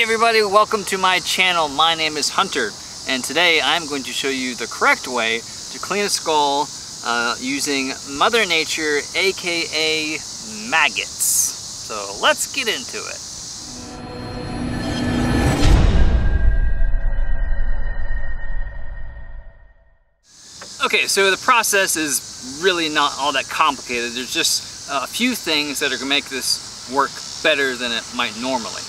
Hey everybody, welcome to my channel. My name is Hunter and today I'm going to show you the correct way to clean a skull uh, using Mother Nature aka maggots. So let's get into it. Okay, so the process is really not all that complicated. There's just a few things that are going to make this work better than it might normally.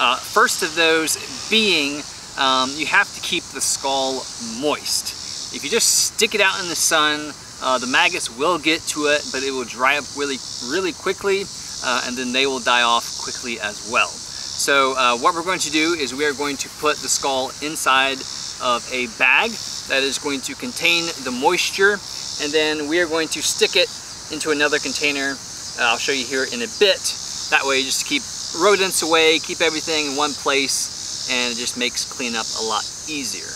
Uh, first of those being um, you have to keep the skull moist. If you just stick it out in the sun, uh, the maggots will get to it, but it will dry up really, really quickly, uh, and then they will die off quickly as well. So uh, what we're going to do is we are going to put the skull inside of a bag that is going to contain the moisture, and then we are going to stick it into another container. I'll show you here in a bit. That way just keep rodents away, keep everything in one place, and it just makes cleanup a lot easier.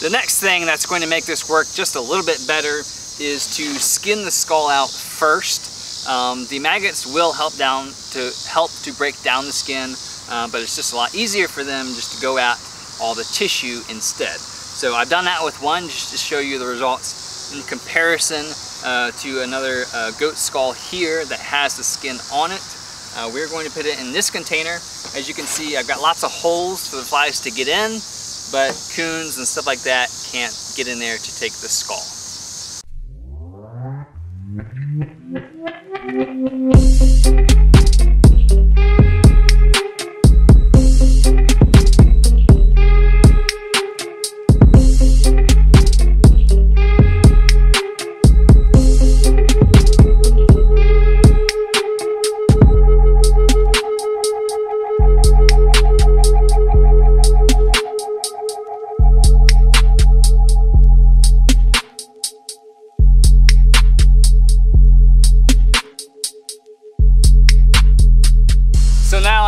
The next thing that's going to make this work just a little bit better is to skin the skull out first. Um, the maggots will help down to help to break down the skin, uh, but it's just a lot easier for them just to go at all the tissue instead. So I've done that with one just to show you the results in comparison uh, to another uh, goat skull here that has the skin on it. Uh, we're going to put it in this container. As you can see, I've got lots of holes for the flies to get in, but coons and stuff like that can't get in there to take the skull.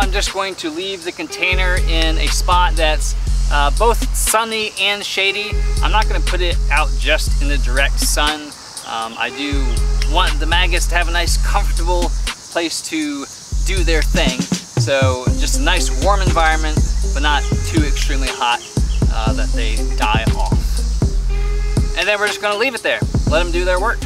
I'm just going to leave the container in a spot that's uh, both sunny and shady. I'm not gonna put it out just in the direct sun. Um, I do want the maggots to have a nice comfortable place to do their thing. So just a nice warm environment, but not too extremely hot uh, that they die off. And then we're just gonna leave it there. Let them do their work.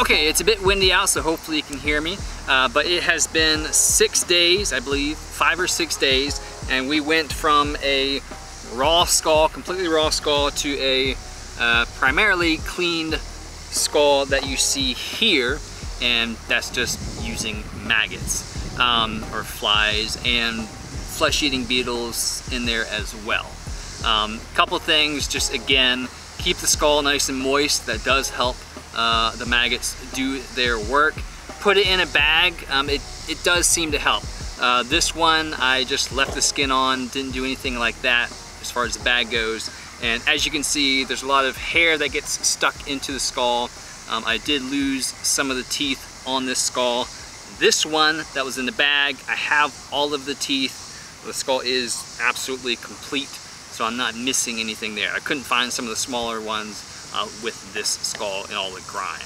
Okay, it's a bit windy out, so hopefully you can hear me. Uh, but it has been six days, I believe, five or six days, and we went from a raw skull, completely raw skull, to a uh, primarily cleaned skull that you see here. and that's just using maggots um, or flies and flesh-eating beetles in there as well. Um, couple things, just again, keep the skull nice and moist. That does help uh, the maggots do their work. Put it in a bag. Um, it, it does seem to help. Uh, this one, I just left the skin on, didn't do anything like that as far as the bag goes. And as you can see, there's a lot of hair that gets stuck into the skull. Um, I did lose some of the teeth on this skull. This one that was in the bag, I have all of the teeth. The skull is absolutely complete, so I'm not missing anything there. I couldn't find some of the smaller ones uh, with this skull and all the grime.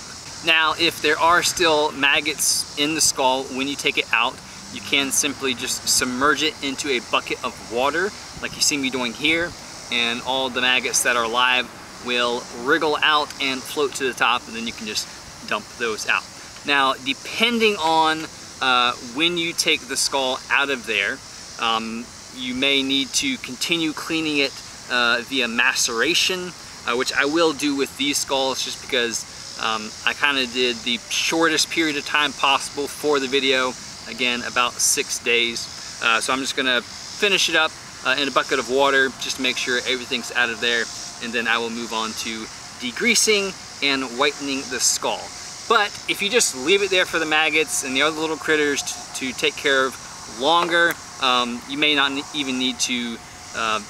Now, if there are still maggots in the skull when you take it out, you can simply just submerge it into a bucket of water, like you see me doing here, and all the maggots that are alive will wriggle out and float to the top, and then you can just dump those out. Now, depending on uh, when you take the skull out of there, um, you may need to continue cleaning it uh, via maceration, uh, which I will do with these skulls just because um, I kind of did the shortest period of time possible for the video, again about six days. Uh, so I'm just gonna finish it up uh, in a bucket of water just to make sure everything's out of there and then I will move on to degreasing and whitening the skull. But if you just leave it there for the maggots and the other little critters to, to take care of longer, um, you may not even need to uh,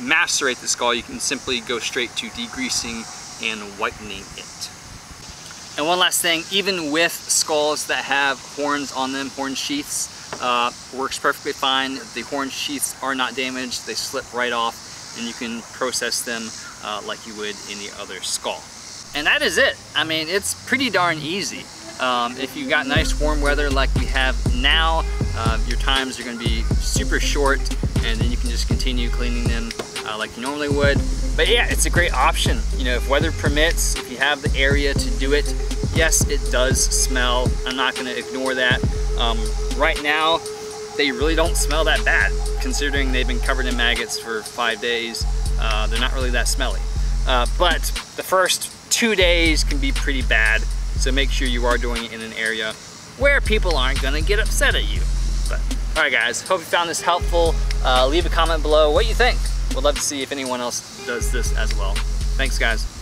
macerate the skull. You can simply go straight to degreasing and whitening it. And one last thing, even with skulls that have horns on them, horn sheaths, uh, works perfectly fine. The horn sheaths are not damaged, they slip right off and you can process them uh, like you would any other skull. And that is it. I mean, it's pretty darn easy. Um, if you've got nice warm weather like we have now, uh, your times are gonna be super short and then you can just continue cleaning them uh, like you normally would. But yeah, it's a great option. You know, if weather permits, if you have the area to do it, yes, it does smell. I'm not gonna ignore that. Um, right now, they really don't smell that bad considering they've been covered in maggots for five days. Uh, they're not really that smelly. Uh, but the first two days can be pretty bad. So make sure you are doing it in an area where people aren't gonna get upset at you. But, all right guys, hope you found this helpful. Uh, leave a comment below what you think. Would love to see if anyone else does this as well. Thanks guys.